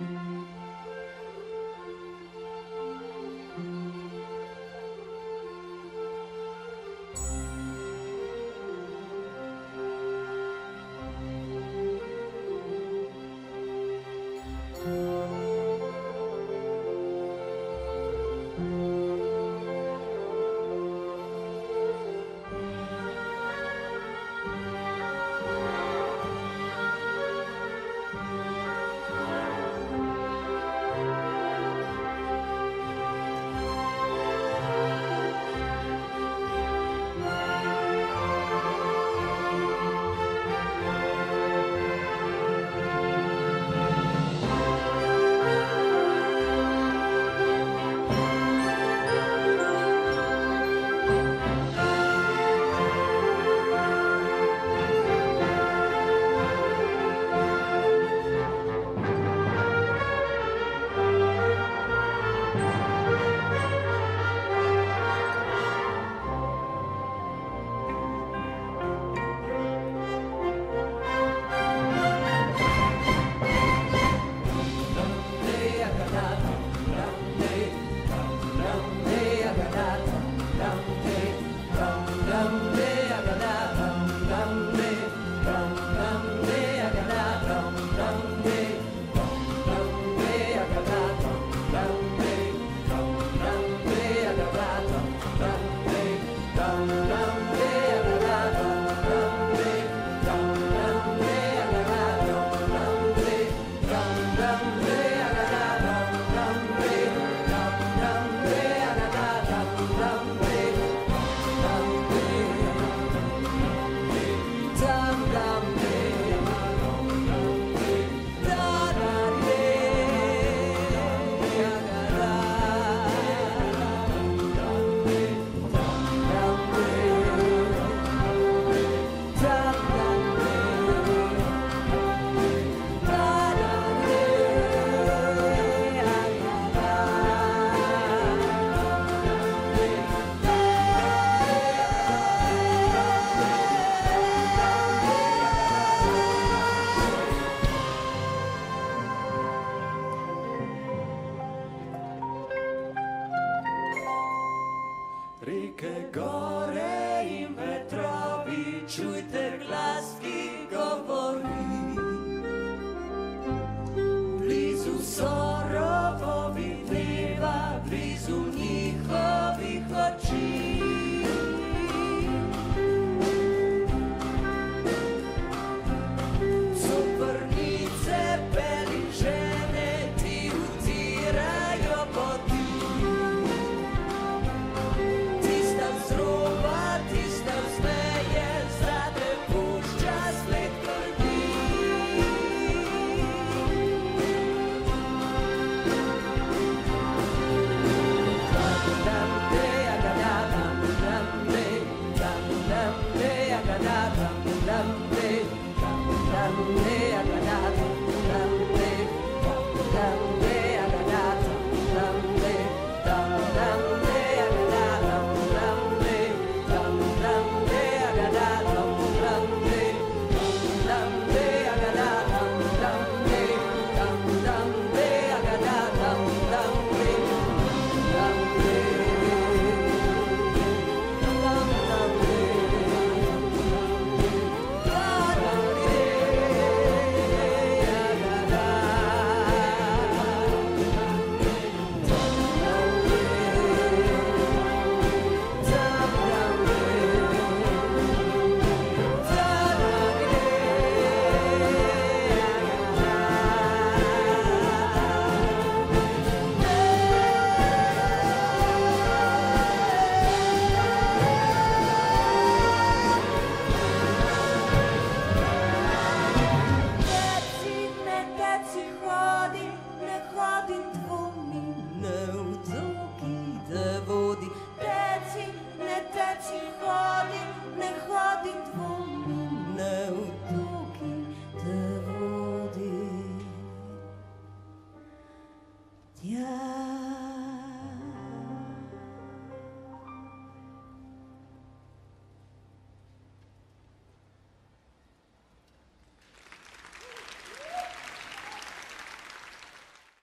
Música Rike, gore in vetrovi, čujte glas, ki